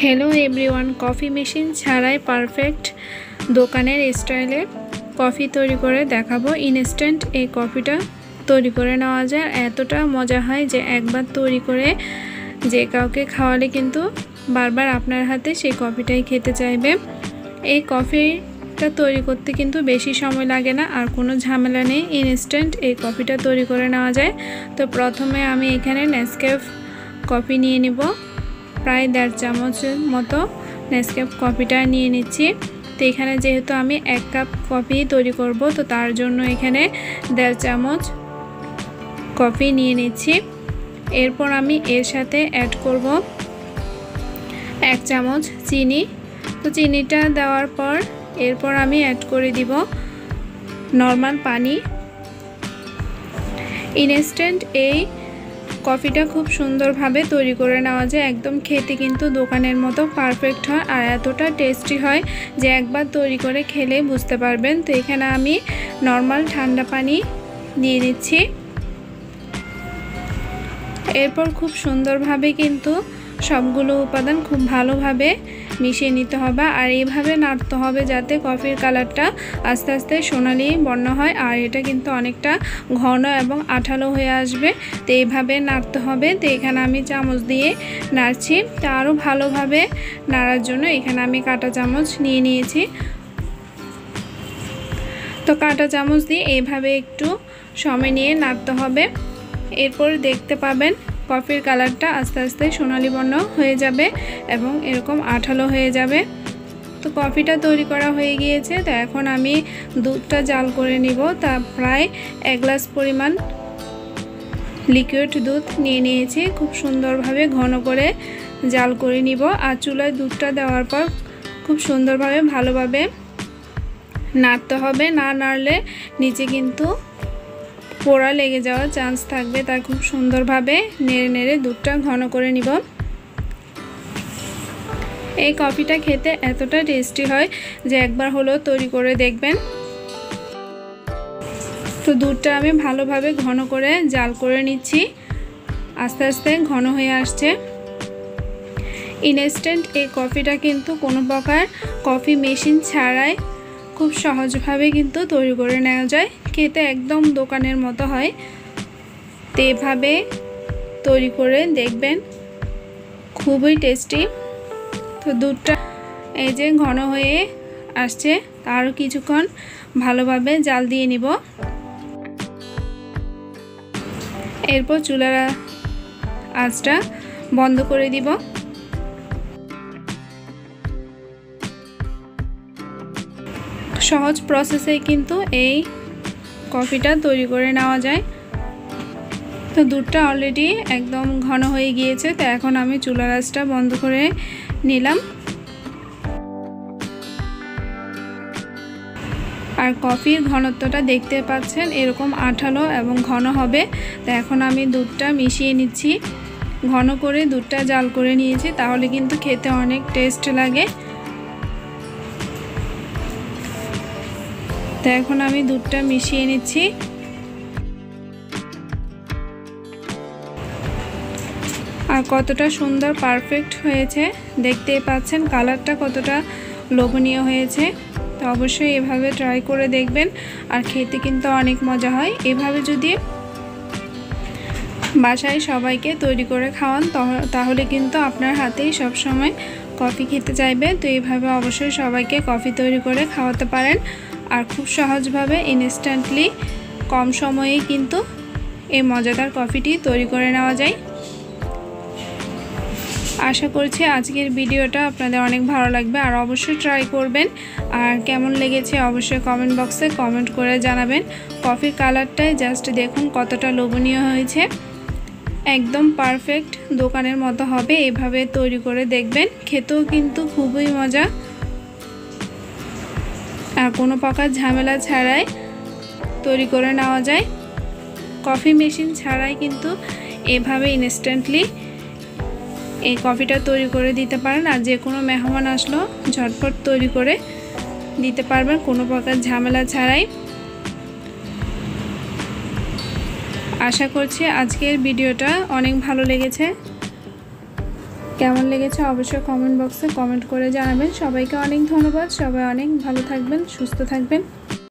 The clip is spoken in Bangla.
হ্যালো এভরিওয়ান কফি মেশিন ছাড়াই পারফেক্ট দোকানের স্টাইলে কফি তৈরি করে দেখাবো। ইনস্ট্যান্ট এই কফিটা তৈরি করে নেওয়া যায়। এতটা মজা হয় যে একবার তৈরি করে যে কাউকে খাওয়ালে কিন্তু বারবার আপনার হাতে সেই কফিটাই খেতে চাইবে। এই কফিটা তৈরি করতে কিন্তু বেশি সময় লাগে না, আর কোনো ঝামেলা নেই। ইনস্ট্যান্ট এই কফিটা তৈরি করে নেওয়া যায়। তো প্রথমে আমি এখানে নেসকেফ কফি নিয়ে নিব। প্রায় দেড় চামচের মতো নেসকেপ কফিটা নিয়ে নিচ্ছি। তো এখানে যেহেতু আমি এক কাপ কফি তৈরি করব, তো তার জন্য এখানে দেড় চামচ কফি নিয়ে নিচ্ছি। এরপর আমি এর সাথে অ্যাড করব এক চামচ চিনি। তো চিনিটা দেওয়ার পর এরপর আমি অ্যাড করে দিব নর্মাল পানি। ইনস্ট্যান্ট এই কফিটা খুব সুন্দরভাবে তৈরি করে নেওয়া যায়। একদম খেতে কিন্তু দোকানের মতো পারফেক্ট হয় আর এতটা টেস্টি হয় যে একবার তৈরি করে খেলে বুঝতে পারবেন। তো এখানে আমি নর্মাল ঠান্ডা পানি দিয়ে দিচ্ছি। এরপর খুব সুন্দরভাবে কিন্তু সবগুলো উপাদান খুব ভালোভাবে মিশিয়ে নিতে হবে আর এইভাবে নাড়তে হবে যাতে কফির কালারটা আস্তে আস্তে সোনালি বর্ণ হয়। আর এটা কিন্তু অনেকটা ঘন এবং আঠালো হয়ে আসবে। তো এইভাবে নাড়তে হবে। তো এখানে আমি চামচ দিয়ে নাড়ছি। তা আরও ভালোভাবে নাড়ার জন্য এখানে আমি কাটা চামচ নিয়ে নিয়েছি। তো কাটা চামচ দিয়ে এইভাবে একটু সময় নিয়ে নাড়তে হবে। এরপর দেখতে পাবেন কফির কালারটা আস্তে আস্তে সোনালি বর্ণ হয়ে যাবে এবং এরকম আঠালো হয়ে যাবে। তো কফিটা তৈরি করা হয়ে গিয়েছে। তো এখন আমি দুধটা জাল করে নিব। তা প্রায় এক গ্লাস পরিমাণ লিকুইড দুধ নিয়ে নিয়েছি। খুব সুন্দরভাবে ঘন করে জাল করে নিব। আর চুলায় দুধটা দেওয়ার পর খুব সুন্দরভাবে ভালোভাবে নাড়তে হবে। না নাড়লে নিচে কিন্তু পোড়া লেগে যাওয়ার চান্স থাকবে তাই খুব সুন্দরভাবে নেড়ে নেড়ে দুধটা ঘন করে নিব। এই কফিটা খেতে এতটা টেস্টি হয় যে একবার হলেও তৈরি করে দেখবেন। তো দুধটা আমি ভালোভাবে ঘন করে জাল করে নিচ্ছি, আস্তে আস্তে ঘন হয়ে আসছে। ইনস্ট্যান্ট এই কফিটা কিন্তু কোনো প্রকার কফি মেশিন ছাড়াই খুব সহজভাবে কিন্তু তৈরি করে নেওয়া যায়। খেতে একদম দোকানের মতো হয়। তো এভাবে তৈরি করে দেখবেন, খুবই টেস্টি তো দুধটা এই যে ঘন হয়ে আসছে আরও কিছুক্ষণ ভালোভাবে জাল দিয়ে নিব। এরপর চুলার আঁচটা বন্ধ করে দিব। সহজ প্রসেসে কিন্তু এই কফিটা তৈরি করে নেওয়া যায়। তো দুধটা অলরেডি একদম ঘন হয়ে গিয়েছে, তো এখন আমি চুলা গাছটা বন্ধ করে নিলাম। আর কফির ঘনত্বটা দেখতে পাচ্ছেন, এরকম আঠালো এবং ঘন হবে। তো এখন আমি দুধটা মিশিয়ে নিচ্ছি। ঘন করে দুধটা জাল করে নিয়েছি, তাহলে কিন্তু খেতে অনেক টেস্ট লাগে। তো এখন আমি দুধটা মিশিয়ে নিচ্ছি। আর কতটা সুন্দর পারফেক্ট হয়েছে, দেখতেই পাচ্ছেন, কালারটা কতটা লোভনীয় হয়েছে। তো অবশ্যই এভাবে ট্রাই করে দেখবেন, আর খেতে কিন্তু অনেক মজা হয়। এভাবে যদি বাসায় সবাইকে তৈরি করে খাওয়ান তাহলে কিন্তু আপনার হাতেই সব সময় কফি খেতে চাইবে। তো এইভাবে অবশ্যই সবাইকে কফি তৈরি করে খাওয়াতে পারেন। আর খুব সহজভাবে ইনস্ট্যান্টলি কম সময়েই কিন্তু এই মজাদার কফিটি তৈরি করে নেওয়া যায়। আশা করছি আজকের ভিডিওটা আপনাদের অনেক ভালো লাগবে, আর অবশ্যই ট্রাই করবেন। আর কেমন লেগেছে অবশ্যই কমেন্ট বক্সে কমেন্ট করে জানাবেন। কফির কালারটাই জাস্ট দেখুন কতটা লোভনীয় হয়েছে। একদম পারফেক্ট দোকানের মতো হবে, এভাবে তৈরি করে দেখবেন। খেতেও কিন্তু খুবই মজা। কোনো প্রকার ঝামেলা ছাড়াই তৈরি করে নেওয়া যায়। কফি মেশিন ছাড়াই কিন্তু এভাবে ইনস্ট্যান্টলি এই কফিটা তৈরি করে দিতে পারেন আর যে কোনো মেহমান আসলো ঝটপট তৈরি করে দিতে পারবেন কোনো প্রকার ঝামেলা ছাড়াই। আশা করছি আজকের ভিডিওটা অনেক ভালো লেগেছে। কেমন লেগেছে অবশ্যই কমেন্ট বক্সে কমেন্ট করে জানাবেন। সবাইকে অনেক ধন্যবাদ। সবাই অনেক ভালো থাকবেন, সুস্থ থাকবেন।